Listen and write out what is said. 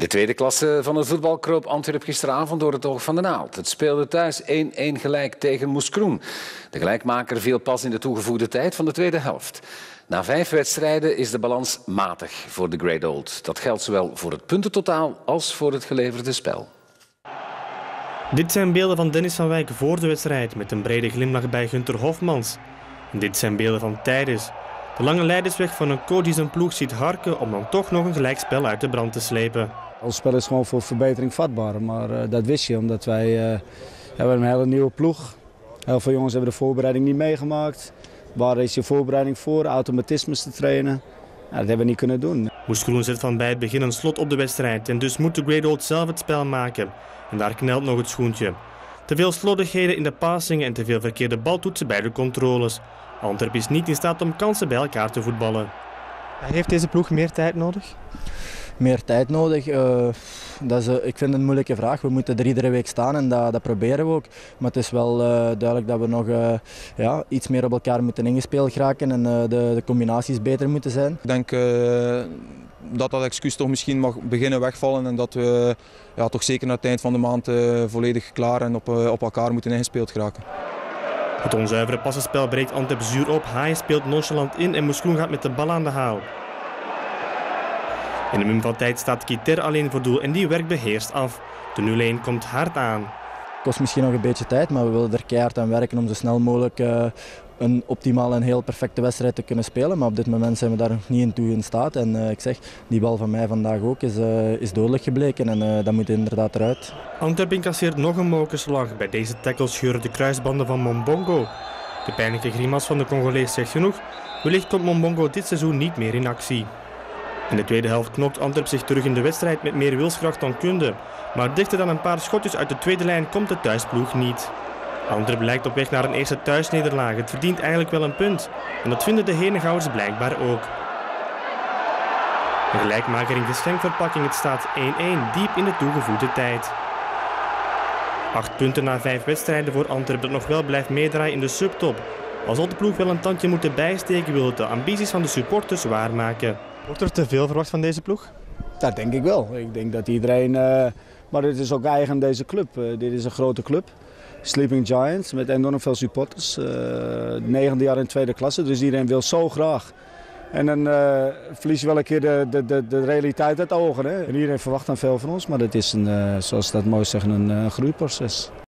De tweede klasse van het voetbal kroop Antwerp gisteravond door het oog van de naald. Het speelde thuis 1-1 gelijk tegen Moeskroen. De gelijkmaker viel pas in de toegevoegde tijd van de tweede helft. Na vijf wedstrijden is de balans matig voor de Great Old. Dat geldt zowel voor het puntentotaal als voor het geleverde spel. Dit zijn beelden van Dennis van Wijk voor de wedstrijd met een brede glimlach bij Gunter Hofmans. Dit zijn beelden van tijdens. De lange leidersweg van een coach die zijn ploeg ziet harken om dan toch nog een gelijkspel uit de brand te slepen. Ons spel is gewoon voor verbetering vatbaar, maar uh, dat wist je omdat wij uh, hebben een hele nieuwe ploeg. Heel veel jongens hebben de voorbereiding niet meegemaakt. Waar is je voorbereiding voor? Automatismes te trainen. Ja, dat hebben we niet kunnen doen. Moes Groen zet van bij het begin een slot op de wedstrijd en dus moet de Great Old zelf het spel maken. En daar knelt nog het schoentje. Te veel slordigheden in de passingen en te veel verkeerde baltoetsen bij de controles. Antwerp is niet in staat om kansen bij elkaar te voetballen. Heeft deze ploeg meer tijd nodig? Meer tijd nodig? Uh, dat is, uh, ik vind het een moeilijke vraag. We moeten er iedere week staan en dat, dat proberen we ook. Maar het is wel uh, duidelijk dat we nog ja, iets meer op elkaar moeten ingespeeld geraken en de, de, combinaties beter moeten zijn. Ik denk dat dat excuus toch misschien mag beginnen wegvallen en dat we ja, toch zeker na het eind van de maand volledig klaar en op, op elkaar moeten ingespeeld geraken. Het onzuivere passenspel breekt Antep zuur op. Haaien speelt nonchalant in en Moeskroen gaat met de bal aan de haal. In de mum van tijd staat Kiter alleen voor doel en die werkt beheerst af. De 0-1 komt hard aan. Kost misschien nog een beetje tijd, maar we willen er keihard aan werken om zo snel mogelijk uh, een optimale en heel perfecte wedstrijd te kunnen spelen. Maar op dit moment zijn we daar nog niet in toe in staat. En uh, ik zeg, die bal van mij vandaag ook is, uh, is dodelijk gebleken en dat moet inderdaad eruit. Antwerp incasseert nog een mokerslag. Bij deze tackle scheuren de kruisbanden van Mombongo. De pijnlijke grimas van de Congolees zegt genoeg. Wellicht komt Mombongo dit seizoen niet meer in actie. In de tweede helft knokt Antwerp zich terug in de wedstrijd met meer wilskracht dan kunde. Maar dichter dan een paar schotjes uit de tweede lijn komt de thuisploeg niet. Antwerp lijkt op weg naar een eerste thuisnederlaag. Het verdient eigenlijk wel een punt. En dat vinden de Henegouwers blijkbaar ook. Een gelijkmaker in geschenkverpakking. Het staat 1-1, diep in de toegevoegde tijd. Acht punten na vijf wedstrijden voor Antwerp dat nog wel blijft meedraaien in de subtop. Al zal de ploeg wel een tandje moeten bijsteken, wil het de ambities van de supporters waarmaken. Wordt er te veel verwacht van deze ploeg? Dat denk ik wel. Ik denk dat iedereen... Uh, maar dit is ook eigen deze club. Uh, dit is een grote club. Sleeping Giants met enorm veel supporters. Uh, negende jaar in tweede klasse, dus iedereen wil zo graag. En dan uh, verlies je wel een keer de, de, de, de realiteit uit ogen. Hè? En iedereen verwacht dan veel van ons, maar dat is een, uh, zoals dat mooi zeggen, een, een groeiproces.